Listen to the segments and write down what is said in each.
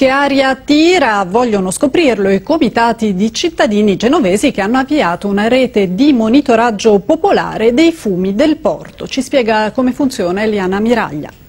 Che aria tira? Vogliono scoprirlo i comitati di cittadini genovesi che hanno avviato una rete di monitoraggio popolare dei fumi del porto. Ci spiega come funziona Eliana Miraglia.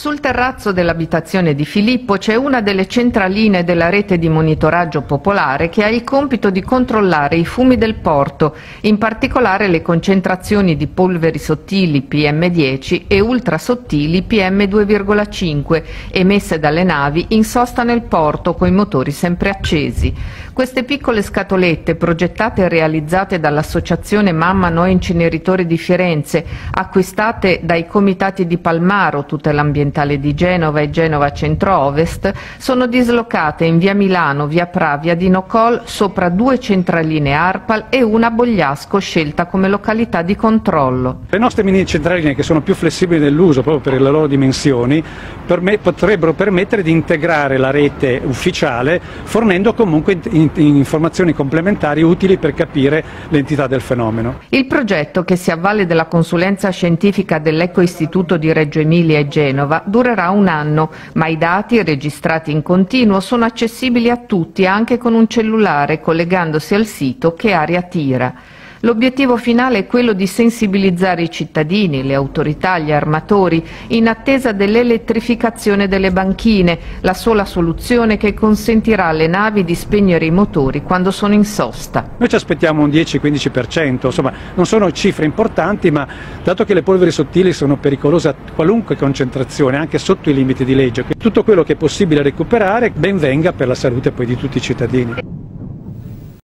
Sul terrazzo dell'abitazione di Filippo c'è una delle centraline della rete di monitoraggio popolare che ha il compito di controllare i fumi del porto, in particolare le concentrazioni di polveri sottili PM10 e ultrasottili PM2,5 emesse dalle navi in sosta nel porto con i motori sempre accesi. Queste piccole scatolette, progettate e realizzate dall'Associazione Mamma Noi Inceneritori di Firenze, acquistate dai comitati di Palmaro, tutela ambientale di Genova e Genova Centro-Ovest, sono dislocate in via Milano, via Pravia di Nocol, sopra due centraline ARPAL e una Bogliasco scelta come località di controllo. Le nostre mini centraline, che sono più flessibili nell'uso proprio per le loro dimensioni, per me potrebbero permettere di integrare la rete ufficiale, fornendo comunque informazioni complementari utili per capire l'entità del fenomeno. Il progetto, che si avvale della consulenza scientifica dell'Eco Istituto di Reggio Emilia e Genova, durerà un anno, ma i dati registrati in continuo sono accessibili a tutti anche con un cellulare collegandosi al sito Che Aria Tira. L'obiettivo finale è quello di sensibilizzare i cittadini, le autorità, gli armatori, in attesa dell'elettrificazione delle banchine, la sola soluzione che consentirà alle navi di spegnere i motori quando sono in sosta. Noi ci aspettiamo un 10-15%, insomma non sono cifre importanti, ma dato che le polveri sottili sono pericolose a qualunque concentrazione, anche sotto i limiti di legge, tutto quello che è possibile recuperare ben venga per la salute poi di tutti i cittadini.